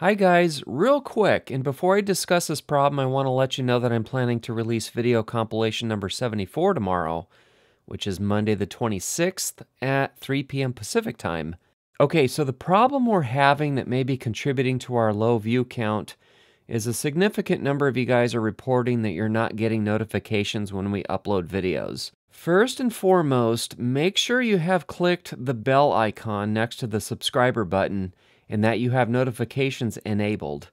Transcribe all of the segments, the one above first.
Hi guys, real quick, and before I discuss this problem, I want to let you know that I'm planning to release video compilation number 74 tomorrow, which is Monday the 26th at 3 p.m. Pacific time. Okay, so the problem we're having that may be contributing to our low view count is a significant number of you guys are reporting that you're not getting notifications when we upload videos. First and foremost, make sure you have clicked the bell icon next to the subscriber button and that you have notifications enabled.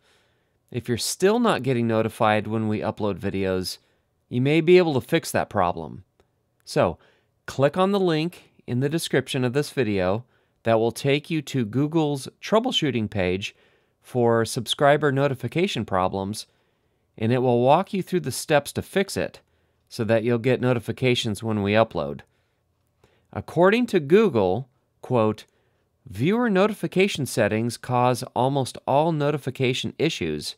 If you're still not getting notified when we upload videos, you may be able to fix that problem. So, click on the link in the description of this video that will take you to Google's troubleshooting page for subscriber notification problems, and it will walk you through the steps to fix it so that you'll get notifications when we upload. According to Google, quote, Viewer notification settings cause almost all notification issues.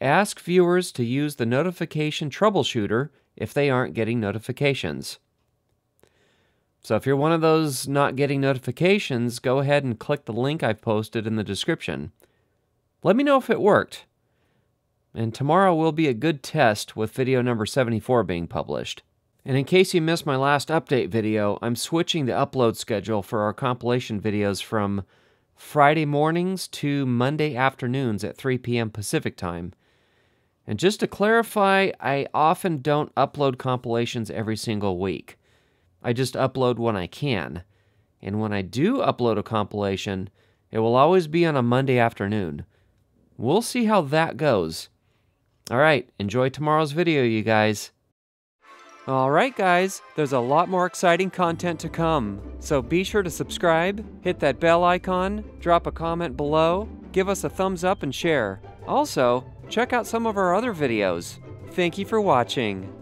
Ask viewers to use the notification troubleshooter if they aren't getting notifications. So if you're one of those not getting notifications, go ahead and click the link I've posted in the description. Let me know if it worked. And tomorrow will be a good test with video number 74 being published. And in case you missed my last update video, I'm switching the upload schedule for our compilation videos from Friday mornings to Monday afternoons at 3 p.m. Pacific time. And just to clarify, I often don't upload compilations every single week. I just upload when I can. And when I do upload a compilation, it will always be on a Monday afternoon. We'll see how that goes. All right, enjoy tomorrow's video, you guys. Alright guys, there's a lot more exciting content to come, so be sure to subscribe, hit that bell icon, drop a comment below, give us a thumbs up and share. Also, check out some of our other videos. Thank you for watching.